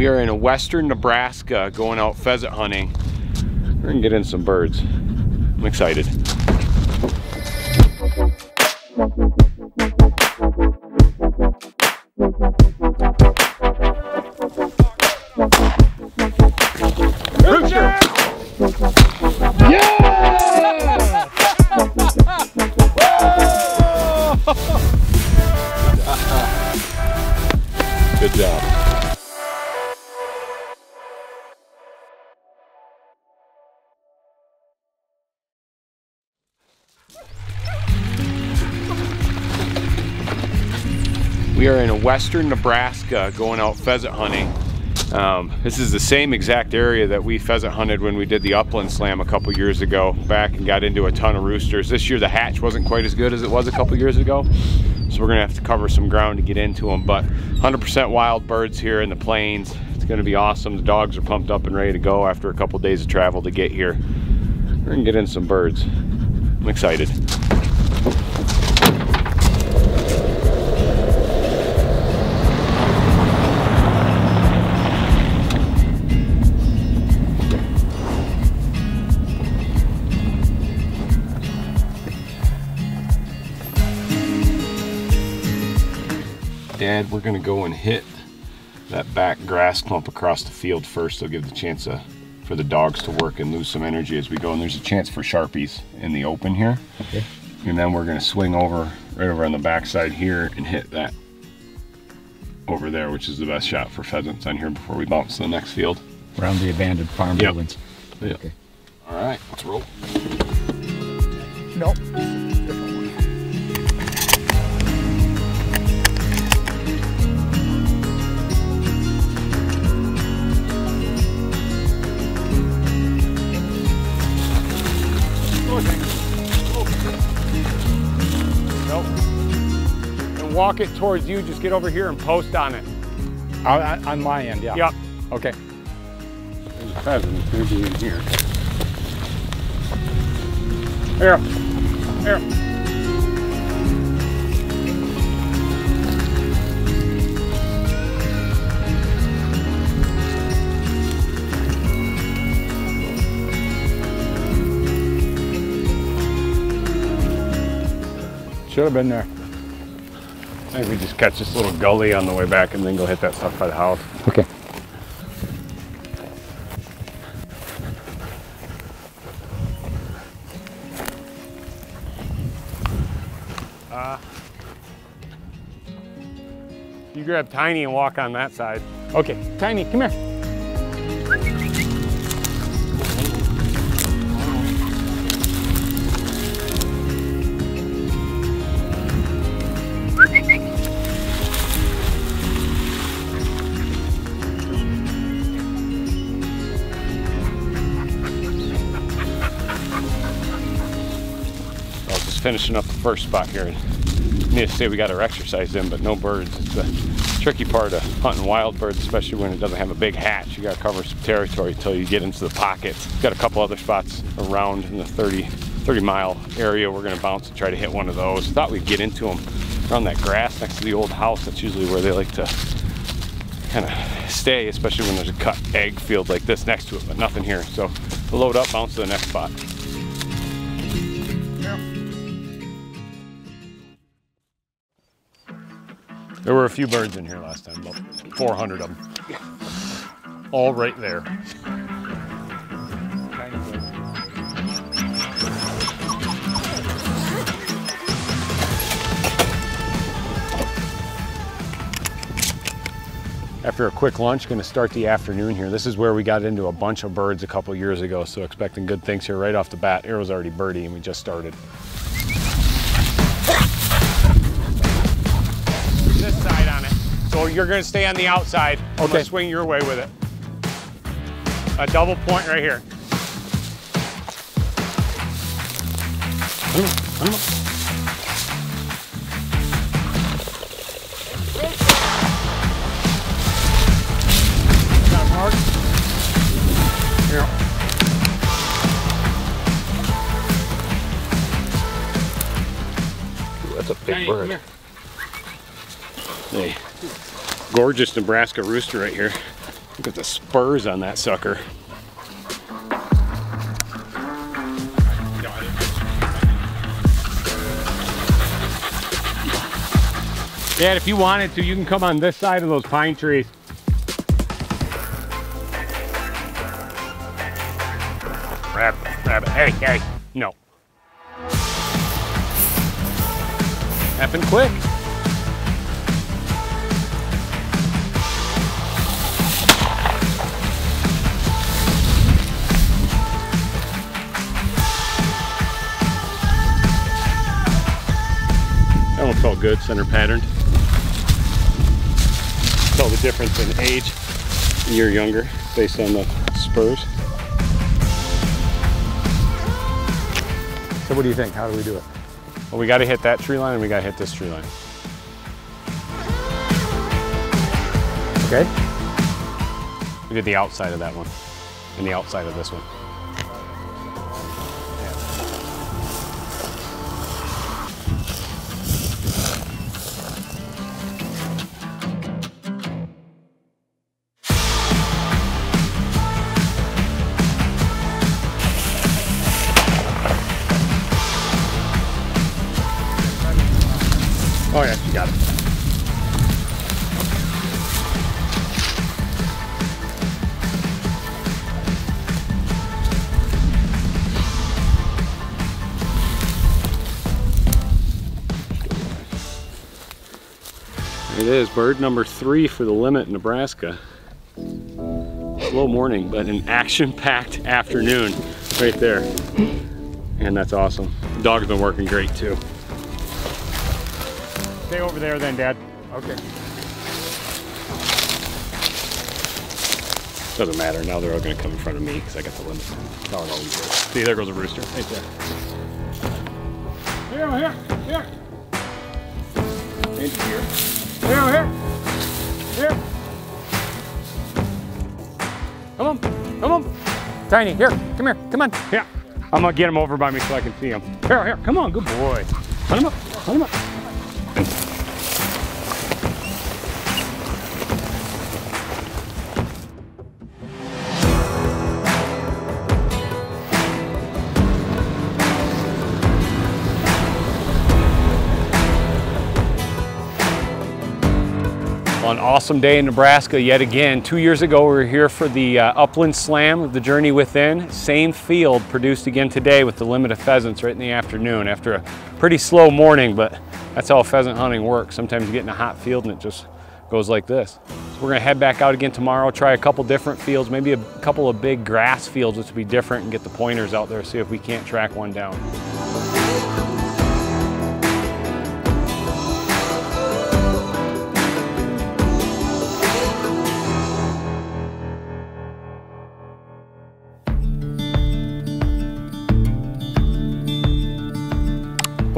We are in western Nebraska going out pheasant hunting. We're gonna get in some birds. I'm excited. Good job. Are in western Nebraska going out pheasant hunting. Um, this is the same exact area that we pheasant hunted when we did the upland slam a couple years ago back and got into a ton of roosters. This year the hatch wasn't quite as good as it was a couple years ago. So we're gonna have to cover some ground to get into them, but 100% wild birds here in the plains. It's gonna be awesome. The dogs are pumped up and ready to go after a couple days of travel to get here. We're gonna get in some birds. I'm excited. Dad, we're gonna go and hit that back grass clump across the field first. They'll give the chance uh, for the dogs to work and lose some energy as we go. And there's a chance for sharpies in the open here. Okay. And then we're gonna swing over right over on the backside here and hit that over there, which is the best shot for pheasants on here before we bounce to the next field. Around the abandoned farm Yep. buildings. Yeah. Okay. All right, let's roll. Nope. Nope. Walk it towards you. Just get over here and post on it. On, on my end, yeah. Yep. Okay. There's a pheasant. It's gonna be in here. Here. Here. Should have been there. Maybe we just catch this little gully on the way back and then go hit that stuff by the house. Okay. Uh, you grab Tiny and walk on that side. Okay. Tiny, come here. Finishing up the first spot here. Need to say we got our exercise in, but no birds. It's the tricky part of hunting wild birds, especially when it doesn't have a big hatch. You got to cover some territory until you get into the pockets. Got a couple other spots around in the 30, 30 mile area. We're going to bounce and try to hit one of those. Thought we'd get into them around that grass next to the old house. That's usually where they like to kind of stay, especially when there's a cut egg field like this next to it, but nothing here. So load up, bounce to the next spot. There were a few birds in here last time, about 400 of them. All right there. After a quick lunch, gonna start the afternoon here. This is where we got into a bunch of birds a couple years ago, so expecting good things here right off the bat. Arrow's already birdie and we just started. You're gonna stay on the outside. I'm Okay. gonna swing your way with it. A double point right here. Got it, Mark? Here. That's a big bird. Hey, gorgeous Nebraska rooster right here. Look at the spurs on that sucker. Dad, if you wanted to, you can come on this side of those pine trees. Rabbit, rabbit, hey, hey, no. Happened quick. One felt good, center patterned. Tell the difference in age. Year younger based on the spurs. So what do you think? How do we do it? Well, we got to hit that tree line and we got to hit this tree line. Okay. We did the outside of that one and the outside of this one. It is bird number three for the limit in Nebraska. Slow morning, but an action-packed afternoon right there. And that's awesome. The dog's been working great too. Stay over there then, Dad. Okay. Doesn't matter. Now they're all going to come in front of me because I got the limit. That's how it. See, there goes a rooster right there. Here, here, here. And here. Here, here. Here. Come on. Come on. Tiny, here, come here, come on. Yeah. I'm going to get him over by me so I can see him. Here, here. Come on. Good boy. Hunt him up. Hunt him up. An awesome day in Nebraska yet again. Two years ago, we were here for the uh, Upland Slam of the Journey Within. Same field produced again today with the limit of pheasants right in the afternoon after a pretty slow morning, but that's how pheasant hunting works. Sometimes you get in a hot field and it just goes like this. So we're gonna head back out again tomorrow, try a couple different fields, maybe a couple of big grass fields, which will be different, and get the pointers out there, see if we can't track one down.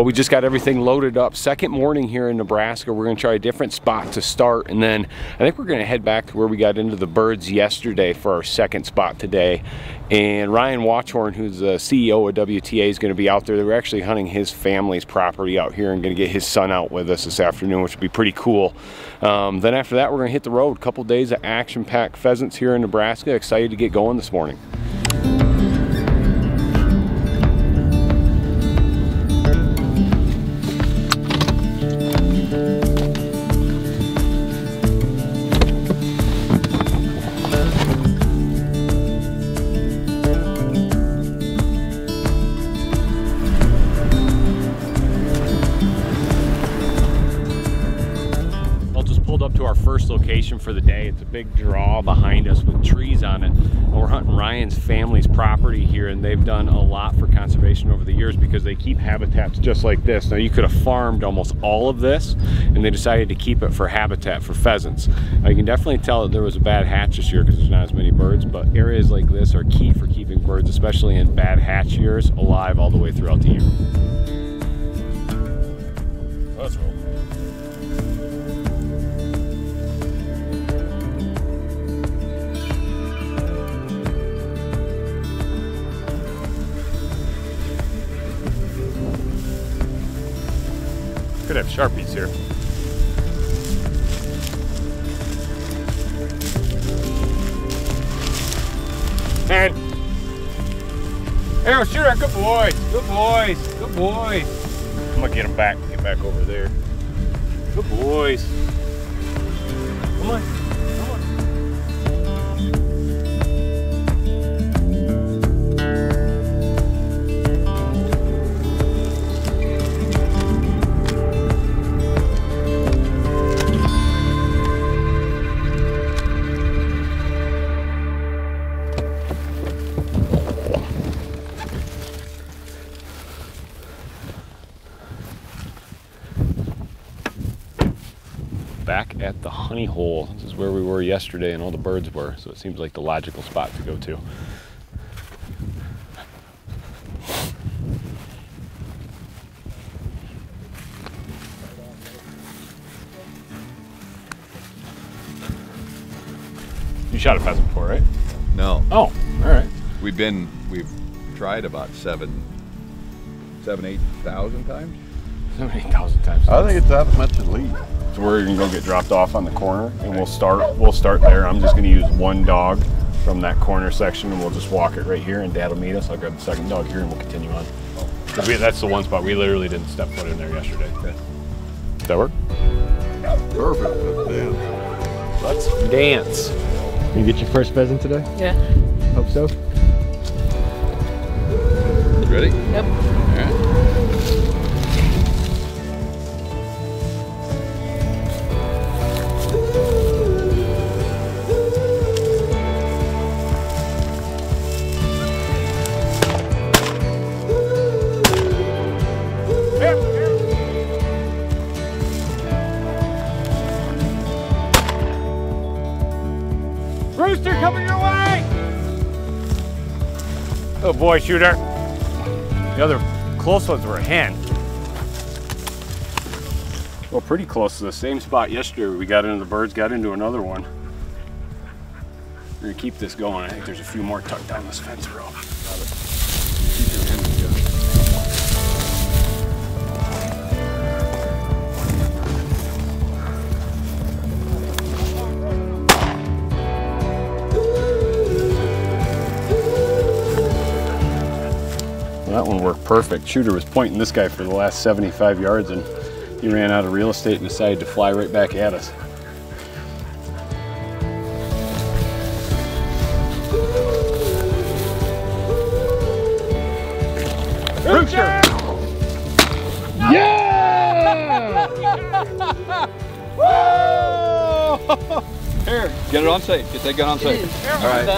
Well, we just got everything loaded up. Second morning here in Nebraska. We're gonna try a different spot to start, and then I think we're gonna head back to where we got into the birds yesterday for our second spot today. And Ryan Watchorn, who's the CEO of WTA, is gonna be out there. We're actually hunting his family's property out here and gonna get his son out with us this afternoon, which would be pretty cool. Um, then after that, we're gonna hit the road. A Couple days of action-packed pheasants here in Nebraska. Excited to get going this morning. Big draw behind us with trees on it. And we're hunting Ryan's family's property here, and they've done a lot for conservation over the years because they keep habitats just like this. Now, you could have farmed almost all of this, and they decided to keep it for habitat for pheasants. Now, you can definitely tell that there was a bad hatch this year because there's not as many birds, but areas like this are key for keeping birds, especially in bad hatch years, alive all the way throughout the year. Could have Sharpies here. Ten. Arrow oh, shooter, good boys, good boys, good boys. I'm gonna get him back, get back over there. Good boys. Come on. Back at the honey hole. This is where we were yesterday and all the birds were, so it seems like the logical spot to go to. You shot a pheasant before, right? No, Oh, all right. we've been, we've tried about seven, seven, eight thousand times. So many thousand times. I think it's that much at least. So we're gonna go get dropped off on the corner, and we'll start. We'll start there. I'm just gonna use one dog from that corner section, and we'll just walk it right here. And Dad will meet us. I'll grab the second dog here, and we'll continue on. 'Cause we- that's the one spot we literally didn't step foot in there yesterday. Does that work? Perfect. Let's dance. Let's dance. You get your first pheasant today? Yeah. Hope so. Ready? Yep. All right. Rooster coming your way! Oh boy, shooter. The other close ones were a hen. Well, pretty close to the same spot yesterday. We got into the birds, got into another one. We're gonna keep this going. I think there's a few more tucked down this fence row. Perfect. Shooter was pointing this guy for the last 75 yards and he ran out of real estate and decided to fly right back at us. Rooster! Here, get it on safe. Get that gun on safe. All right.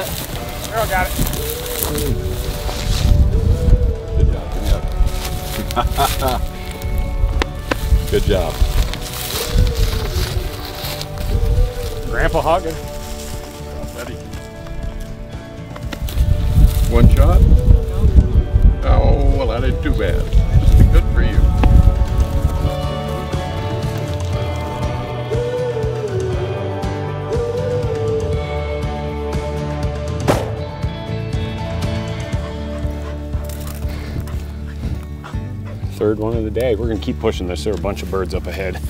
Arrow got it. Good job. Grandpa hugging. One shot? Oh, well, that ain't too bad. Third one of the day. We're gonna keep pushing this. There are a bunch of birds up ahead.